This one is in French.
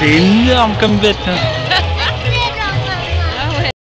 c'est énorme comme bête hein.